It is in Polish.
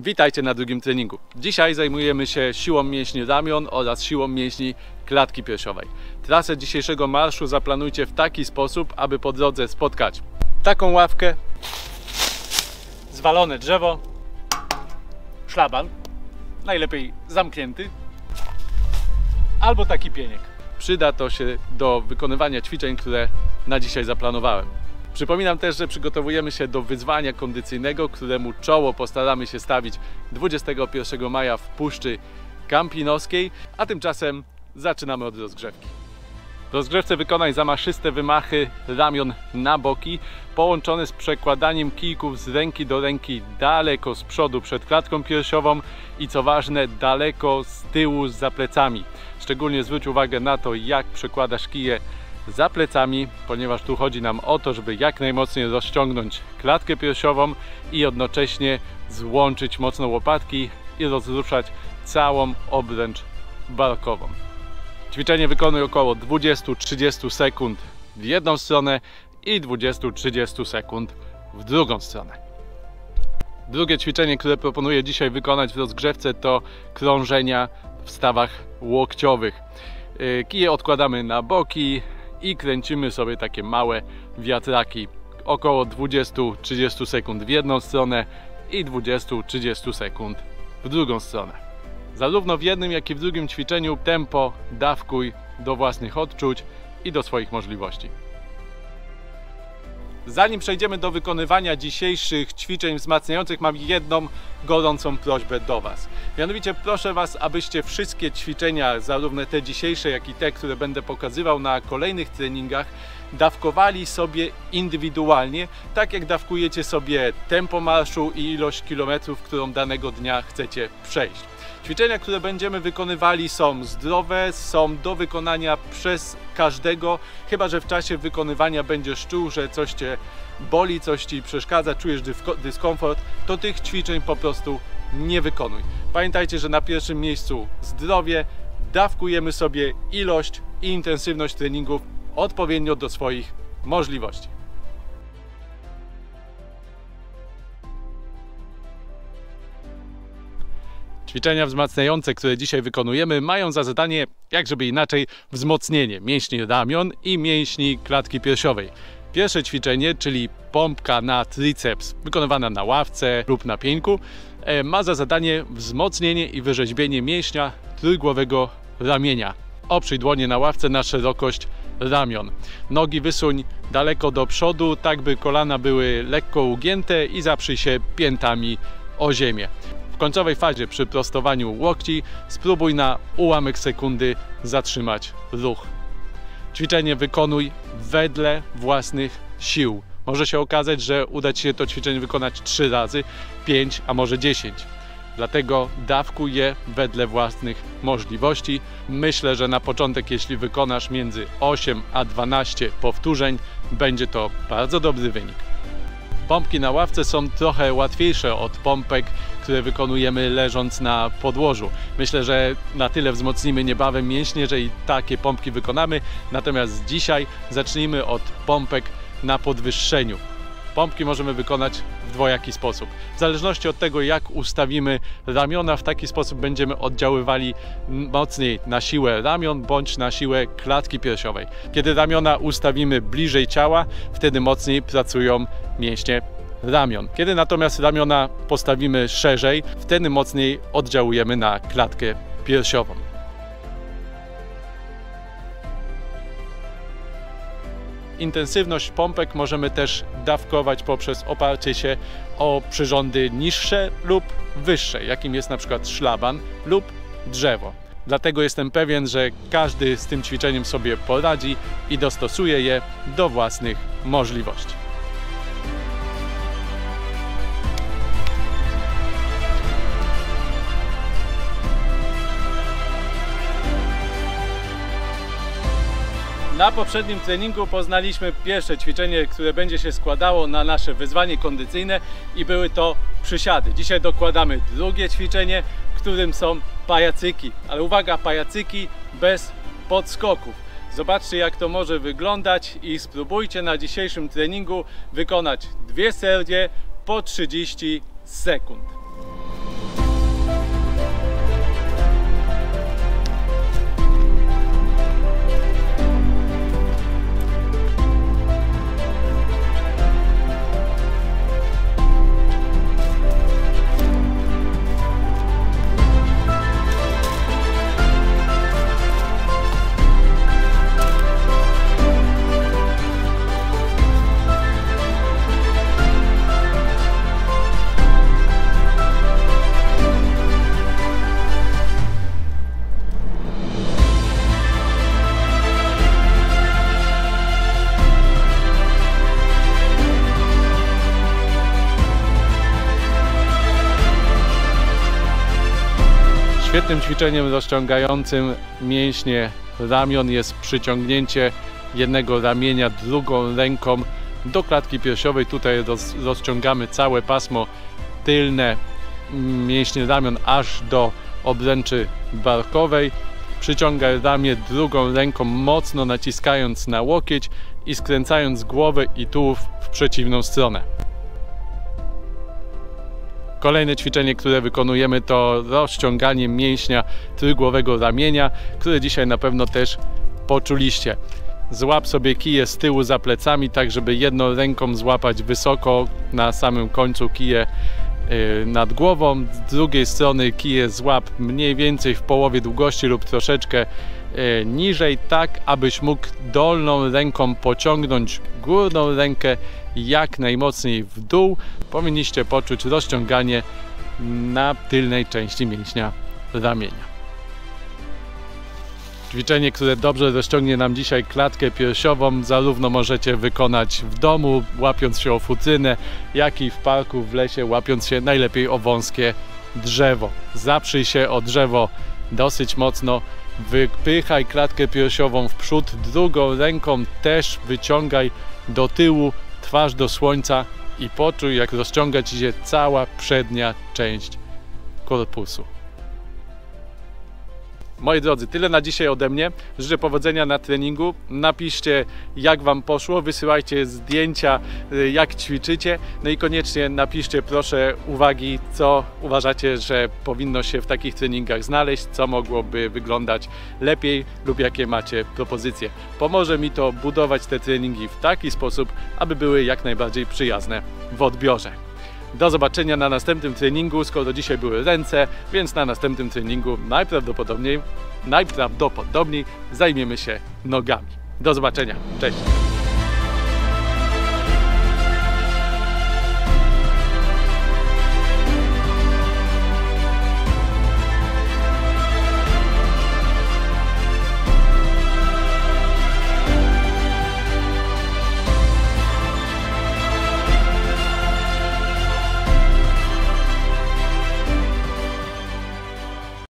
Witajcie na drugim treningu. Dzisiaj zajmujemy się siłą mięśni ramion oraz siłą mięśni klatki piersiowej. Trasę dzisiejszego marszu zaplanujcie w taki sposób, aby po drodze spotkać taką ławkę, zwalone drzewo, szlaban, najlepiej zamknięty, albo taki pieniek. Przyda to się do wykonywania ćwiczeń, które na dzisiaj zaplanowałem. Przypominam też, że przygotowujemy się do wyzwania kondycyjnego, któremu czoło postaramy się stawić 21 maja w Puszczy Kampinoskiej, a tymczasem zaczynamy od rozgrzewki. W rozgrzewce wykonaj zamaszyste wymachy ramion na boki, połączone z przekładaniem kijków z ręki do ręki daleko z przodu przed klatką piersiową i co ważne, daleko z tyłu za plecami. Szczególnie zwróć uwagę na to, jak przekładasz kije za plecami, ponieważ tu chodzi nam o to, żeby jak najmocniej rozciągnąć klatkę piersiową i jednocześnie złączyć mocno łopatki i rozruszać całą obręcz barkową. Ćwiczenie wykonuj około 20-30 sekund w jedną stronę i 20-30 sekund w drugą stronę. Drugie ćwiczenie, które proponuję dzisiaj wykonać w rozgrzewce to krążenia w stawach łokciowych. Yy, kije odkładamy na boki i kręcimy sobie takie małe wiatraki około 20-30 sekund w jedną stronę i 20-30 sekund w drugą stronę. Zarówno w jednym, jak i w drugim ćwiczeniu tempo dawkuj do własnych odczuć i do swoich możliwości. Zanim przejdziemy do wykonywania dzisiejszych ćwiczeń wzmacniających, mam jedną gorącą prośbę do Was. Mianowicie proszę Was, abyście wszystkie ćwiczenia, zarówno te dzisiejsze, jak i te, które będę pokazywał na kolejnych treningach, dawkowali sobie indywidualnie, tak jak dawkujecie sobie tempo marszu i ilość kilometrów, którą danego dnia chcecie przejść. Ćwiczenia, które będziemy wykonywali są zdrowe, są do wykonania przez każdego, chyba że w czasie wykonywania będziesz czuł, że coś Cię boli, coś Ci przeszkadza, czujesz dyskomfort, to tych ćwiczeń po prostu nie wykonuj. Pamiętajcie, że na pierwszym miejscu zdrowie, dawkujemy sobie ilość i intensywność treningów odpowiednio do swoich możliwości. Ćwiczenia wzmacniające, które dzisiaj wykonujemy, mają za zadanie, jak żeby inaczej, wzmocnienie mięśni ramion i mięśni klatki piersiowej. Pierwsze ćwiczenie, czyli pompka na triceps, wykonywana na ławce lub na pieńku, e, ma za zadanie wzmocnienie i wyrzeźbienie mięśnia trójgłowego ramienia. Oprzyj dłonie na ławce na szerokość ramion. Nogi wysuń daleko do przodu, tak by kolana były lekko ugięte i zaprzyj się piętami o ziemię. Końcowej fazie przy prostowaniu łokci spróbuj na ułamek sekundy zatrzymać ruch. Ćwiczenie wykonuj wedle własnych sił. Może się okazać, że uda Ci się to ćwiczenie wykonać 3 razy, 5, a może 10. Dlatego dawkuj je wedle własnych możliwości. Myślę, że na początek, jeśli wykonasz między 8 a 12 powtórzeń, będzie to bardzo dobry wynik. Pompki na ławce są trochę łatwiejsze od pompek, które wykonujemy leżąc na podłożu. Myślę, że na tyle wzmocnimy niebawem mięśnie, że i takie pompki wykonamy. Natomiast dzisiaj zacznijmy od pompek na podwyższeniu. Pompki możemy wykonać w dwojaki sposób. W zależności od tego, jak ustawimy ramiona, w taki sposób będziemy oddziaływali mocniej na siłę ramion bądź na siłę klatki piersiowej. Kiedy ramiona ustawimy bliżej ciała, wtedy mocniej pracują mięśnie ramion. Kiedy natomiast ramiona postawimy szerzej, wtedy mocniej oddziałujemy na klatkę piersiową. Intensywność pompek możemy też dawkować poprzez oparcie się o przyrządy niższe lub wyższe, jakim jest na przykład szlaban lub drzewo. Dlatego jestem pewien, że każdy z tym ćwiczeniem sobie poradzi i dostosuje je do własnych możliwości. Na poprzednim treningu poznaliśmy pierwsze ćwiczenie, które będzie się składało na nasze wyzwanie kondycyjne i były to przysiady. Dzisiaj dokładamy drugie ćwiczenie, którym są pajacyki, ale uwaga, pajacyki bez podskoków. Zobaczcie jak to może wyglądać i spróbujcie na dzisiejszym treningu wykonać dwie serie po 30 sekund. Świetnym ćwiczeniem rozciągającym mięśnie ramion jest przyciągnięcie jednego ramienia drugą ręką do klatki piersiowej. Tutaj roz, rozciągamy całe pasmo tylne mięśnie ramion aż do obręczy barkowej. Przyciągaj ramię drugą ręką mocno naciskając na łokieć i skręcając głowę i tułów w przeciwną stronę. Kolejne ćwiczenie, które wykonujemy to rozciąganie mięśnia trójgłowego ramienia, które dzisiaj na pewno też poczuliście. Złap sobie kije z tyłu za plecami, tak żeby jedną ręką złapać wysoko na samym końcu kije y, nad głową, z drugiej strony kije złap mniej więcej w połowie długości lub troszeczkę y, niżej, tak abyś mógł dolną ręką pociągnąć górną rękę jak najmocniej w dół. Powinniście poczuć rozciąganie na tylnej części mięśnia ramienia. Ćwiczenie, które dobrze rozciągnie nam dzisiaj klatkę piersiową, zarówno możecie wykonać w domu, łapiąc się o fucynę, jak i w parku, w lesie, łapiąc się najlepiej o wąskie drzewo. Zaprzyj się o drzewo dosyć mocno, wypychaj klatkę piersiową w przód, drugą ręką też wyciągaj do tyłu, twarz do słońca i poczuj, jak rozciąga ci się cała przednia część korpusu. Moi drodzy, tyle na dzisiaj ode mnie. Życzę powodzenia na treningu. Napiszcie, jak Wam poszło, wysyłajcie zdjęcia, y, jak ćwiczycie. No i koniecznie napiszcie, proszę, uwagi, co uważacie, że powinno się w takich treningach znaleźć, co mogłoby wyglądać lepiej lub jakie macie propozycje. Pomoże mi to budować te treningi w taki sposób, aby były jak najbardziej przyjazne w odbiorze. Do zobaczenia na następnym treningu, skoro dzisiaj były ręce, więc na następnym treningu najprawdopodobniej, najprawdopodobniej zajmiemy się nogami. Do zobaczenia. Cześć!